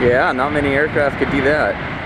Yeah, not many aircraft could do that.